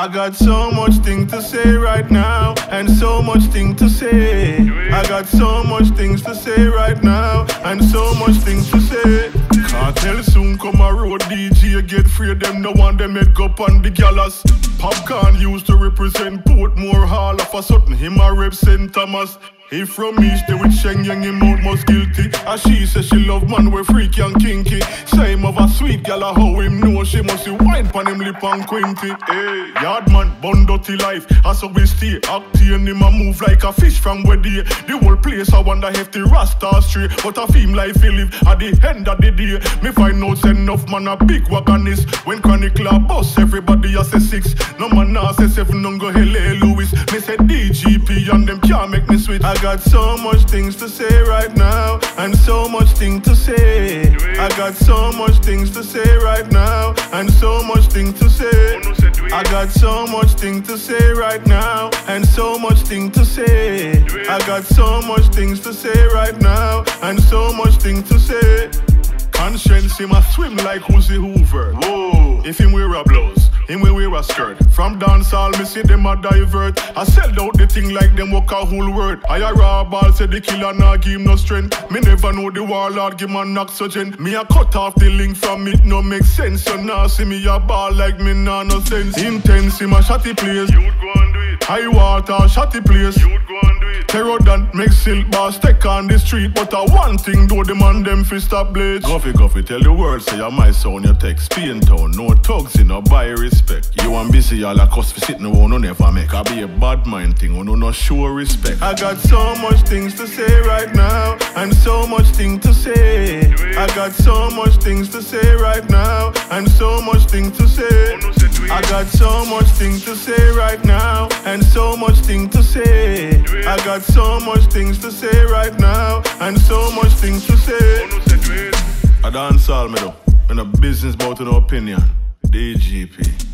I got so much thing to say right now, and so much thing to say. I got so much things to say right now, and so much things to say. Cartel soon come a road DJ get free them no one them head up on the gallas. Popcaan used to represent Portmore Hall of a sudden him a rep St. Thomas. He from East, they with Sheng Yang, him out most guilty. As she says she love man, we freaky and kinky. Same of a gal, how him know she must see wine pon him lip and quinty. Hey, yard man, bun dirty life. As so we stay, acting him a move like a fish from where they. The whole place I wonder if the Rasta straight. But a feel life he live at the end of the day. Me find out enough man a big wagonist. When chronic bus, everybody a say six. No man a say seven, don't go hell, Louis. Me say DGP and them can't make me switch. I got so much things to say right now, and so much thing to say. I got so much things to say right now, and so much thing to say. I got so much thing to say right now, and so much thing to say. I got so much things to say right now, and so much thing to say. Conscience him a swim like Uzi Hoover. Whoa, if him wear a blouse. Him we wear a skirt. From dancehall, me see them a divert. I sell out the thing like them walk a whole word. I a raw ball, say the killer nah give him no strength. Me never know the warlord give man oxygen. Me a cut off the link from it, no make sense. You nah see me a ball like me nah no sense. Intense, him a shotty place. You'd go and do it. High water, shotty place. You'd go and do it. Terror than make silk bars take on the street. But a one thing do the man them fi stop blades. Guffy Guffy tell the world say I'm my sound you text. Spain town, no thugs in no buy respect. You and busy all a cuss fi sit no never make. I be a bad mind thing, oh, no no show respect. I got so much things to say right now, and so much thing to say. I got so much things to say right now, and so much thing to say. No say do I got so much thing to say right now, and so much thing to say. I got so much things to say right now, and so much things to say. I dance all me though, in a business about an opinion. DGP.